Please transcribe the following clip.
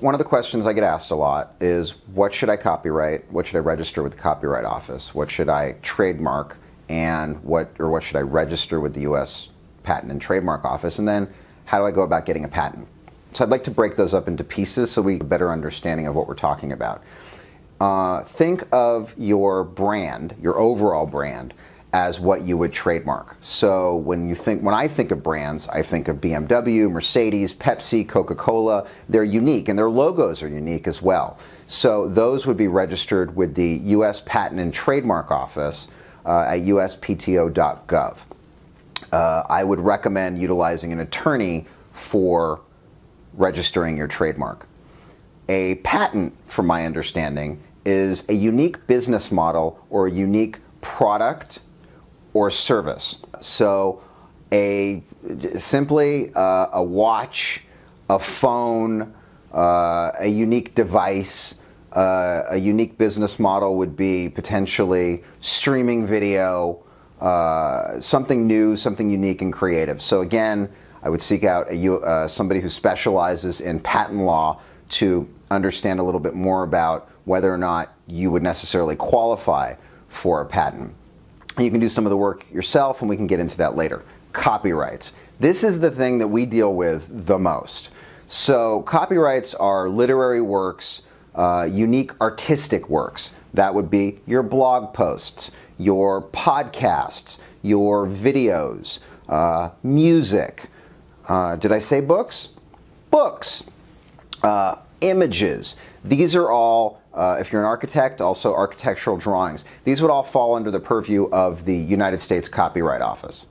One of the questions I get asked a lot is what should I copyright? What should I register with the Copyright Office? What should I trademark? And what or what should I register with the US Patent and Trademark Office? And then how do I go about getting a patent? So I'd like to break those up into pieces so we have a better understanding of what we're talking about. Uh, think of your brand, your overall brand, as what you would trademark. So when you think when I think of brands, I think of BMW, Mercedes, Pepsi, Coca-Cola. They're unique and their logos are unique as well. So those would be registered with the US Patent and Trademark Office uh, at uspto.gov. Uh, I would recommend utilizing an attorney for registering your trademark. A patent, from my understanding, is a unique business model or a unique product or service. So a simply uh, a watch, a phone, uh, a unique device, uh, a unique business model would be potentially streaming video, uh, something new, something unique and creative. So again, I would seek out a, uh, somebody who specializes in patent law to understand a little bit more about whether or not you would necessarily qualify for a patent. You can do some of the work yourself, and we can get into that later. Copyrights. This is the thing that we deal with the most. So, copyrights are literary works, uh, unique artistic works. That would be your blog posts, your podcasts, your videos, uh, music. Uh, did I say books? Books. Uh, images. These are all, uh, if you're an architect, also architectural drawings. These would all fall under the purview of the United States Copyright Office.